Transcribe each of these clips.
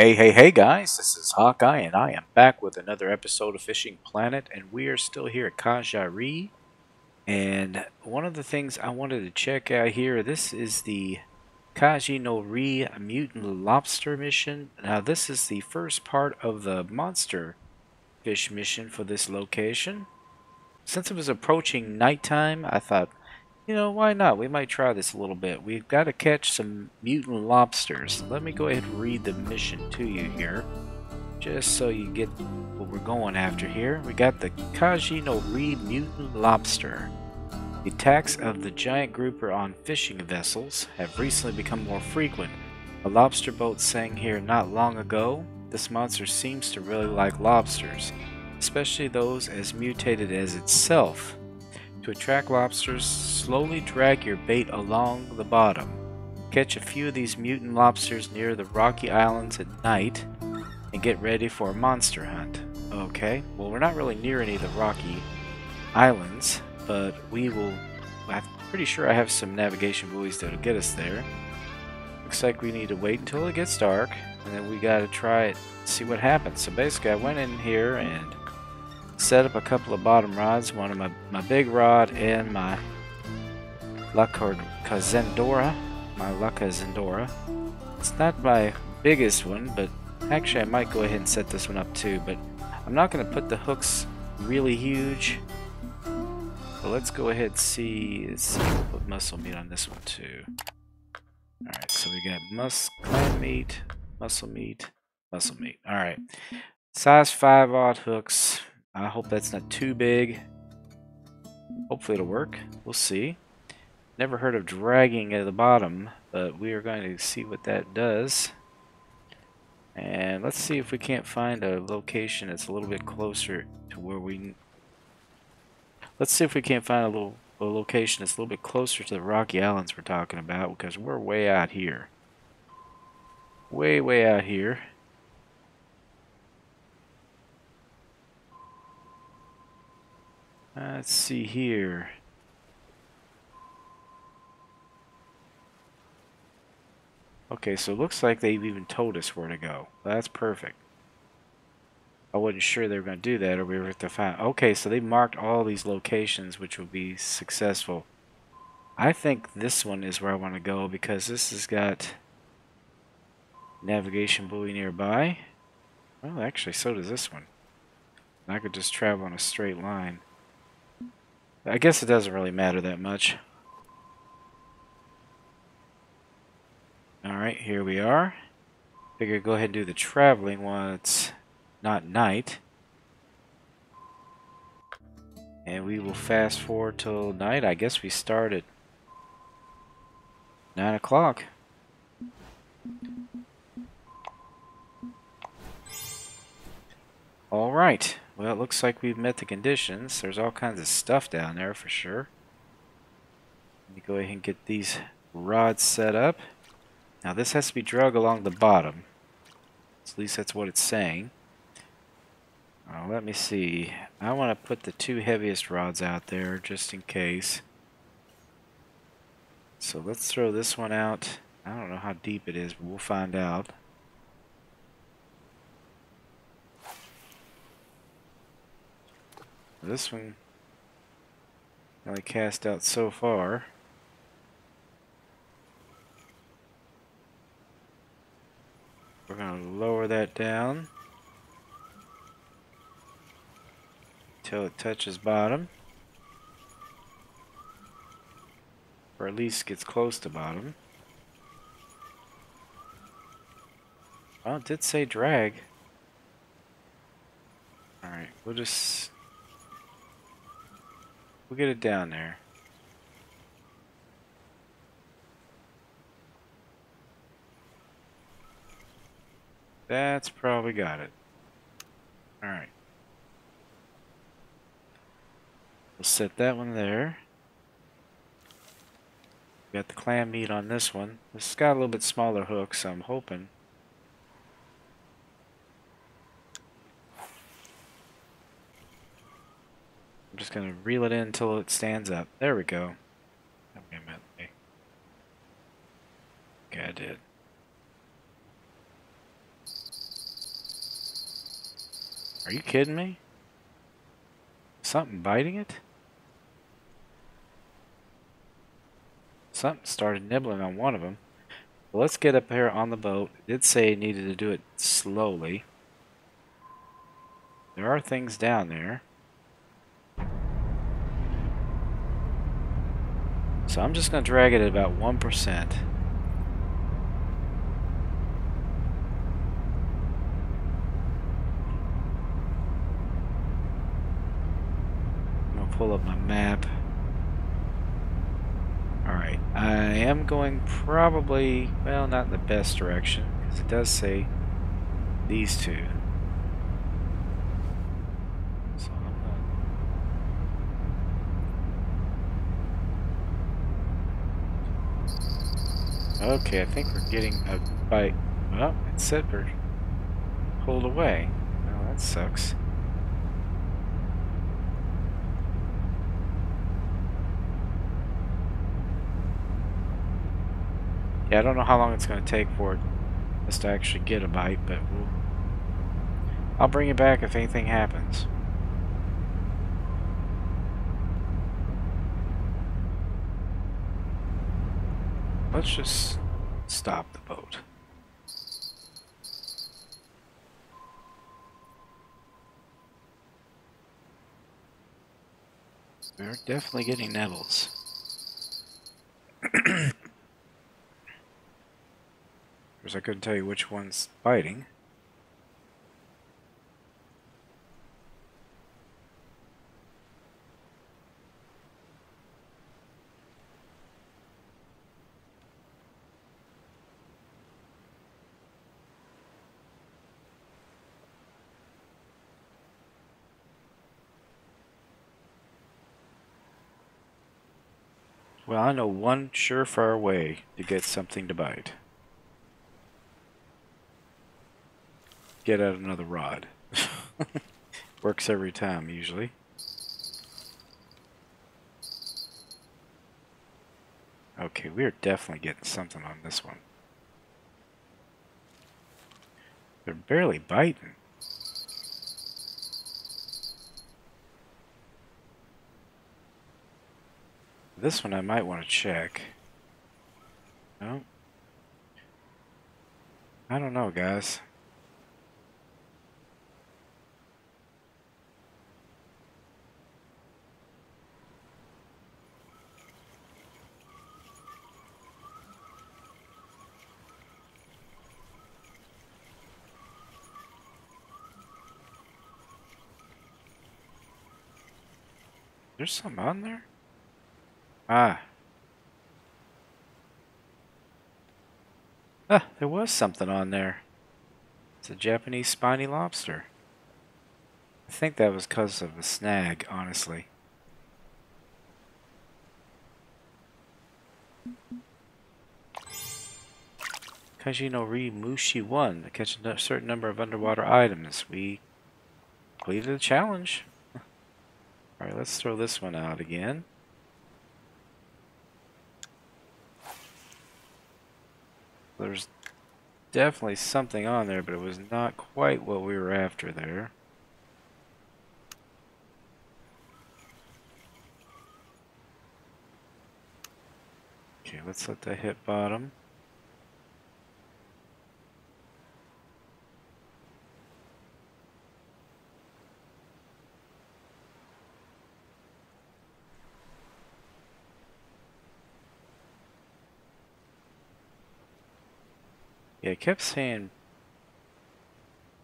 Hey, hey, hey guys, this is Hawkeye and I am back with another episode of Fishing Planet and we are still here at Kajari and one of the things I wanted to check out here, this is the Kaiji no Ri Mutant Lobster mission. Now this is the first part of the monster fish mission for this location. Since it was approaching nighttime, I thought you know, why not? We might try this a little bit. We've got to catch some mutant lobsters. Let me go ahead and read the mission to you here, just so you get what we're going after here. We got the Kaiji no mutant lobster. The attacks of the giant grouper on fishing vessels have recently become more frequent. A lobster boat sank here not long ago. This monster seems to really like lobsters, especially those as mutated as itself. To attract lobsters, slowly drag your bait along the bottom. Catch a few of these mutant lobsters near the rocky islands at night and get ready for a monster hunt. Okay, well we're not really near any of the rocky islands, but we will... I'm pretty sure I have some navigation buoys that'll get us there. Looks like we need to wait until it gets dark, and then we gotta try it, see what happens. So basically I went in here and set up a couple of bottom rods, one of my, my big rod and my La Zendora, my Laca Zendora. It's not my biggest one, but actually I might go ahead and set this one up too, but I'm not going to put the hooks really huge. But let's go ahead and see, let's see we'll put mussel meat on this one too. Alright, so we got mus clam meat, mussel meat, mussel meat. Alright. Size 5 odd hooks, I hope that's not too big. Hopefully it'll work. We'll see. Never heard of dragging at the bottom, but we are going to see what that does. And let's see if we can't find a location that's a little bit closer to where we... Let's see if we can't find a little a location that's a little bit closer to the Rocky Islands we're talking about, because we're way out here. Way, way out here. Let's see here. Okay, so it looks like they've even told us where to go. That's perfect. I wasn't sure they were going to do that or we were to find... Okay, so they marked all these locations which will be successful. I think this one is where I want to go because this has got navigation buoy nearby. Well, actually, so does this one. I could just travel on a straight line. I guess it doesn't really matter that much. Alright, here we are. Figure go ahead and do the traveling while it's not night. And we will fast forward till night. I guess we start at 9 o'clock. Alright. Well, it looks like we've met the conditions. There's all kinds of stuff down there for sure. Let me go ahead and get these rods set up. Now this has to be drug along the bottom. At least that's what it's saying. Uh, let me see. I want to put the two heaviest rods out there just in case. So let's throw this one out. I don't know how deep it is, but we'll find out. This one only cast out so far. We're going to lower that down until it touches bottom. Or at least gets close to bottom. Well, it did say drag. Alright, we'll just... We'll get it down there. That's probably got it. Alright. We'll set that one there. Got the clam meat on this one. This has got a little bit smaller hook, so I'm hoping. Just going to reel it in until it stands up. There we go. Okay, I did. Are you kidding me? Something biting it? Something started nibbling on one of them. Well, let's get up here on the boat. It did say it needed to do it slowly. There are things down there. So I'm just going to drag it at about 1%. pull up my map. Alright, I am going probably, well, not in the best direction, because it does say these two. So okay, I think we're getting a bite. Well, it said we're pulled away. Well, that sucks. Yeah, I don't know how long it's going to take for us to actually get a bite, but we'll, I'll bring it back if anything happens. Let's just stop the boat. We're definitely getting nettles. Of course, I couldn't tell you which one's biting. Well, I know one surefire way to get something to bite. get out another rod. Works every time, usually. Okay, we are definitely getting something on this one. They're barely biting. This one I might want to check. No. I don't know, guys. There's some on there? Ah. Ah, there was something on there. It's a Japanese spiny lobster. I think that was because of the snag, honestly. Kaiji no Ri Mushi won to catch a certain number of underwater items. We completed a challenge. Alright, let's throw this one out again. There's definitely something on there, but it was not quite what we were after there. Okay, let's let that hit bottom. Yeah, it kept saying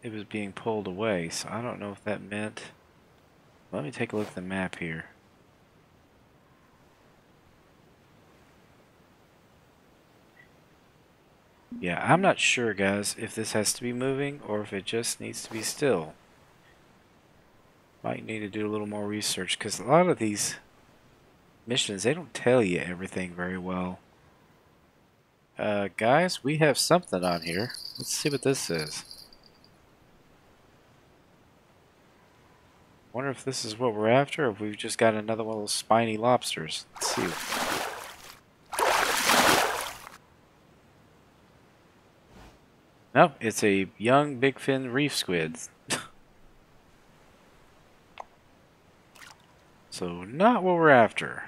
it was being pulled away, so I don't know if that meant... Let me take a look at the map here. Yeah, I'm not sure, guys, if this has to be moving or if it just needs to be still. Might need to do a little more research because a lot of these missions, they don't tell you everything very well. Uh, guys, we have something on here. Let's see what this is. Wonder if this is what we're after or if we've just got another one of those spiny lobsters. Let's see. Nope, it's a young bigfin reef squid. so not what we're after.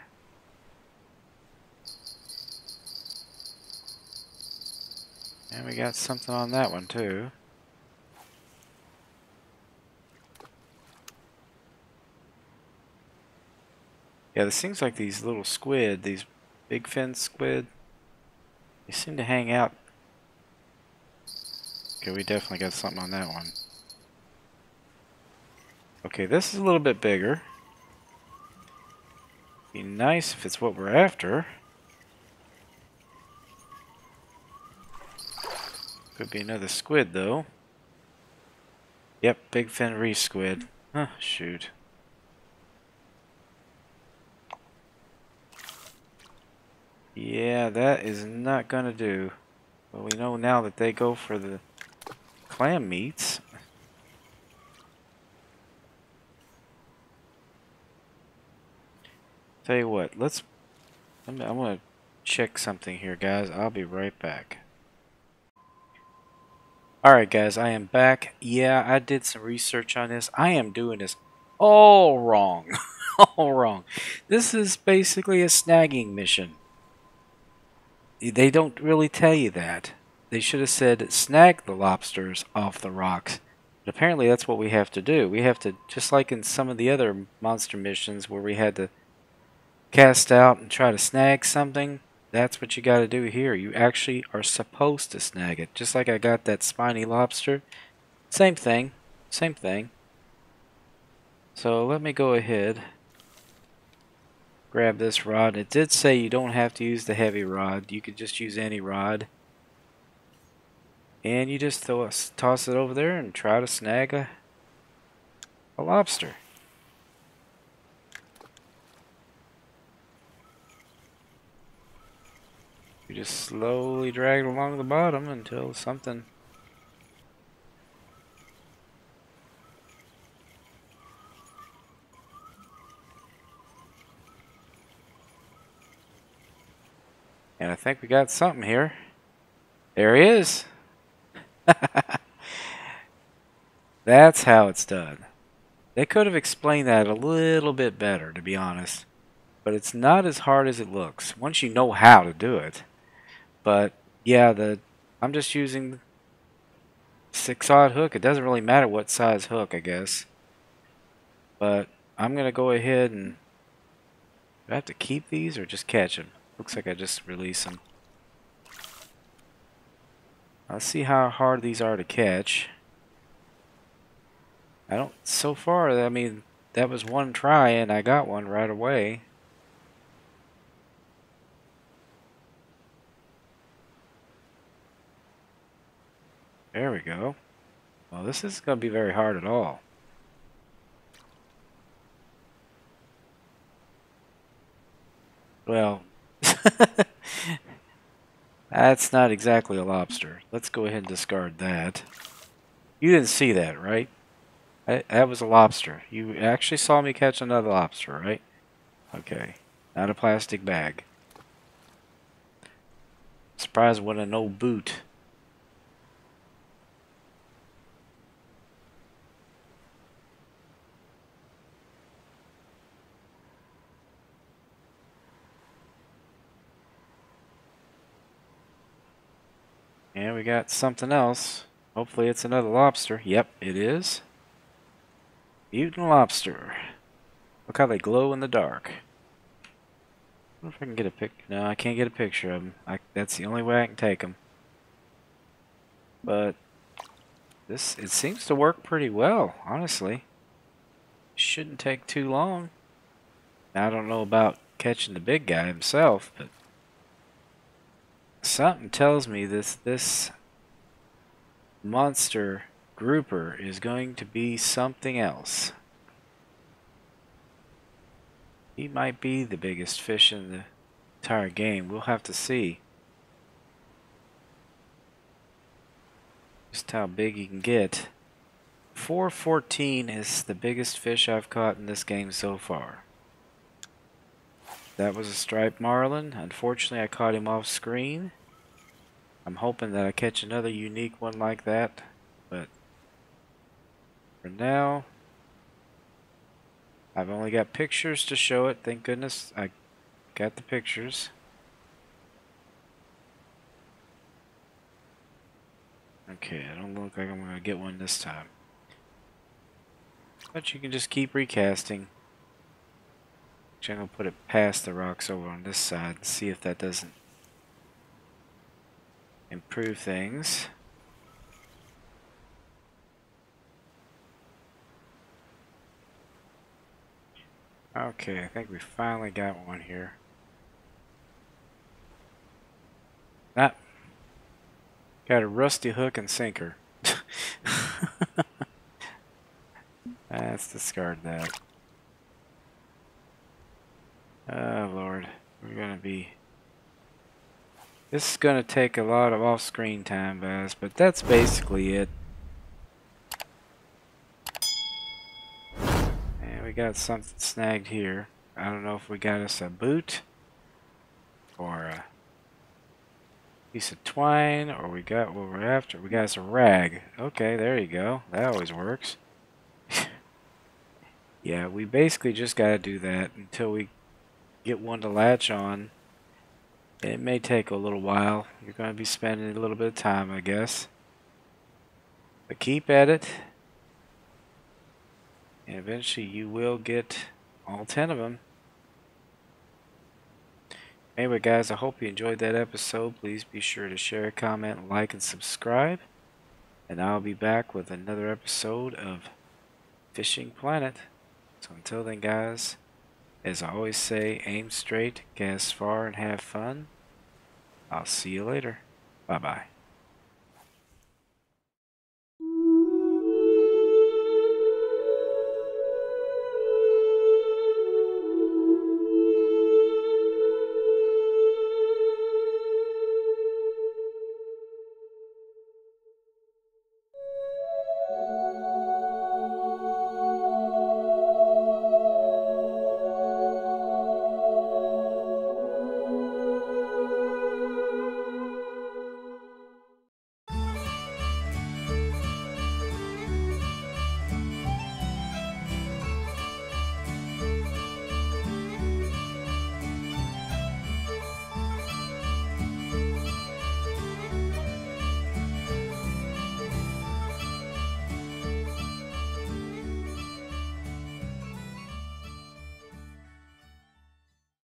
And we got something on that one too. Yeah, this seems like these little squid, these big fin squid, they seem to hang out. Okay, we definitely got something on that one. Okay, this is a little bit bigger. Be nice if it's what we're after. Could be another squid, though. Yep, big fin reef squid. Huh, shoot. Yeah, that is not gonna do. Well, we know now that they go for the clam meats. Tell you what, let's... I'm gonna check something here, guys. I'll be right back. Alright guys, I am back. Yeah, I did some research on this. I am doing this all wrong. all wrong. This is basically a snagging mission. They don't really tell you that. They should have said snag the lobsters off the rocks. But apparently that's what we have to do. We have to, just like in some of the other monster missions where we had to cast out and try to snag something, that's what you got to do here. You actually are supposed to snag it. Just like I got that spiny lobster. Same thing. Same thing. So let me go ahead. Grab this rod. It did say you don't have to use the heavy rod. You could just use any rod. And you just throw a, toss it over there and try to snag a, a lobster. You just slowly drag it along the bottom until something And I think we got something here. There he is. That's how it's done. They could have explained that a little bit better, to be honest. But it's not as hard as it looks, once you know how to do it. But yeah, the I'm just using six odd hook. It doesn't really matter what size hook, I guess. But I'm gonna go ahead and do I have to keep these or just catch them? Looks like I just release them. Let's see how hard these are to catch. I don't, so far, I mean, that was one try and I got one right away. There we go. Well, this isn't going to be very hard at all. Well, that's not exactly a lobster. Let's go ahead and discard that. You didn't see that, right? That was a lobster. You actually saw me catch another lobster, right? Okay. Not a plastic bag. Surprised what an old boot. And we got something else. Hopefully it's another lobster. Yep, it is. Mutant lobster. Look how they glow in the dark. I wonder if I can get a pic. No, I can't get a picture of them. I, that's the only way I can take them. But This it seems to work pretty well, honestly. Shouldn't take too long. I don't know about catching the big guy himself, but something tells me this this monster grouper is going to be something else. He might be the biggest fish in the entire game. We'll have to see. Just how big he can get. 414 is the biggest fish I've caught in this game so far. That was a striped marlin. Unfortunately, I caught him off screen. I'm hoping that I catch another unique one like that, but for now, I've only got pictures to show it. Thank goodness I got the pictures. Okay, I don't look like I'm going to get one this time. But you can just keep recasting. To put it past the rocks over on this side and see if that doesn't improve things. Okay, I think we finally got one here. Ah, got a rusty hook and sinker. Let's discard that. Oh lord, we're gonna be this is going to take a lot of off-screen time, guys, but that's basically it. And we got something snagged here. I don't know if we got us a boot or a piece of twine or we got what we're after. We got us a rag. Okay, there you go. That always works. yeah, we basically just got to do that until we get one to latch on it may take a little while. You're going to be spending a little bit of time, I guess. But keep at it. And eventually you will get all 10 of them. Anyway, guys, I hope you enjoyed that episode. Please be sure to share, comment, like, and subscribe. And I'll be back with another episode of Fishing Planet. So until then, guys, as I always say, aim straight, cast far, and have fun. I'll see you later. Bye bye.